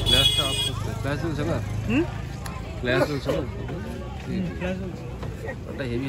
ফ্ল্যাশটা of করতে flash চলছে না হুম ফ্ল্যাশ চলছে না ফ্ল্যাশ হচ্ছে ওটা হেভি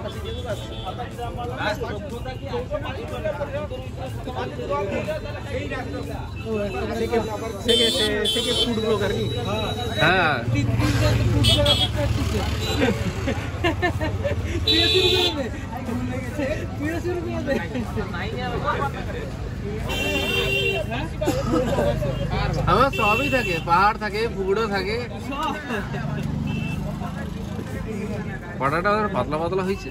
আমার সবই থাকে পাহাড় থাকে পুকুরও থাকে পাটাটা পাতলা পাতলা হয়েছে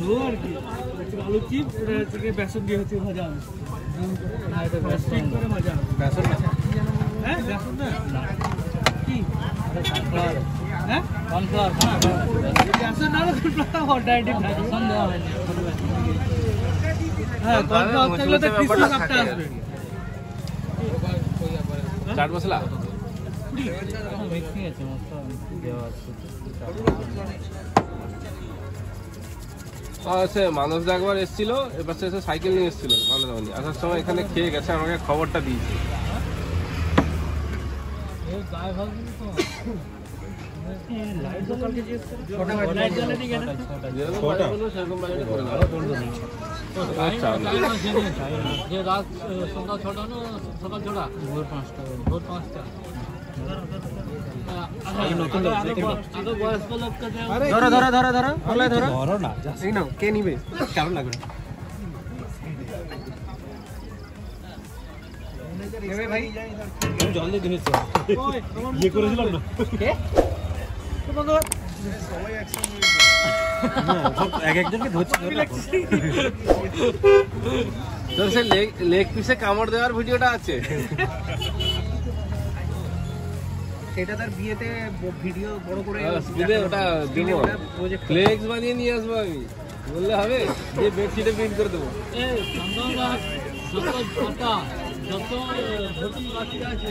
ঝোল আর কি। আলু চিপ ওটা হচ্ছে বেসন দিয়ে হচ্ছে ভাজা হবে। স্টিক করে ভাজা হবে। বেসন হ্যাঁ বেসন না। কি? হ্যাঁ? কনফ্লাওয়ার বেসন না কনফ্লাওয়ার ডাইরেক্ট বেসন দেওয়া হয়নি হ্যাঁ কনফ্লাওয়ার থাকলে তো ক্রিসপি ব্যাপারটা আসবে। চাট মশলা? মিক্সিং আছে মশলা দেওয়া আছে। সে মানস দা একবার এসেছিল এবার সে এসে সাইকেল নিয়ে এসেছিল মানসদাবান্দি আসার সময় এখানে খেয়ে গেছে আমাকে খবরটা দিয়েছে। আচ্ছা। যে রাত সকাল ছটা না সকাল ছটা? ভোর পাঁচটা ভোর পাঁচটা। নতুন লোক, দেখে নাও। আগে বয়স্ক লোককে দেওয়া ধরো ধরো ধরো ধরো ধরো ধরো। ধরো না এই নাও কে নিবে? কেমন লাগবে ভাই। জল দিয়ে দিয়েছে। ইয়ে করেছিলাম না? কে? এক একজনকে ধরছি তোর সে লেগ লেগ পিসে কামড় দেওয়ার ভিডিওটা আছে। এটা তার বিয়েতে ভিডিও বড় করে স্পিডে ওটা দেবো। ফ্লেক্স বানিয়ে নিয়ে আসব আমি। বললে হবে যে বেডশিটে প্রিন্ট করে দেবো। সকাল যত বাচ্চা আছে।